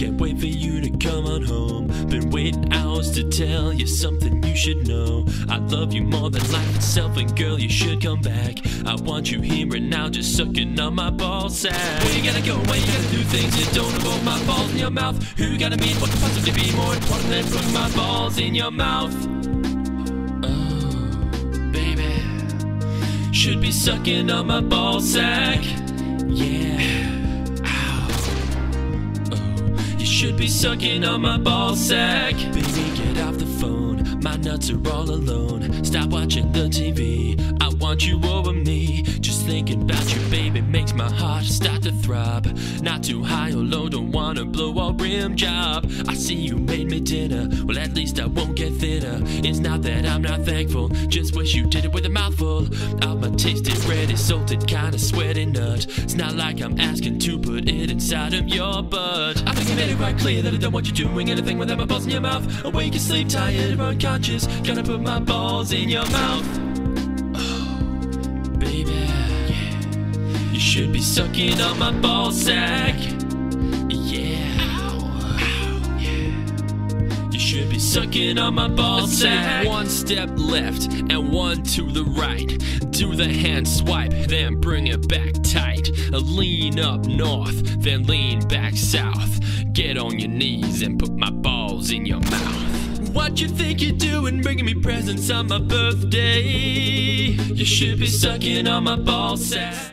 can't wait for you to come on home. Been waiting hours to tell you something you should know. I love you more than life itself, and girl, you should come back. I want you here and now, just sucking on my ball sack. Where you gotta go, where you gotta do things that don't involve my balls in your mouth. Who gotta meet what could possibly be more important than putting my balls in your mouth? Oh, baby, should be sucking on my ball sack. Yeah. Should be sucking on my ball sack. Baby, get off the phone. My nuts are all alone. Stop watching the TV. I want you over me. Just thinking about you, baby, makes my heart start to throb. Not too high or low, don't wanna blow a rim job. I see you made me dinner. Well, at least I won't. It's not that I'm not thankful. Just wish you did it with a mouthful of my tasted, ready, salted, kinda sweaty nut. It's not like I'm asking to put it inside of your butt. I think I made it quite clear that I don't want you doing anything without my balls in your mouth. Awake asleep, tired, or unconscious. Gonna put my balls in your mouth. Oh, baby. Yeah. You should be sucking on my ball sack. Sucking on my ball sack. One step left and one to the right. Do the hand swipe, then bring it back tight. Lean up north, then lean back south. Get on your knees and put my balls in your mouth. What you think you're doing, bringing me presents on my birthday? You should be sucking on my ball sack.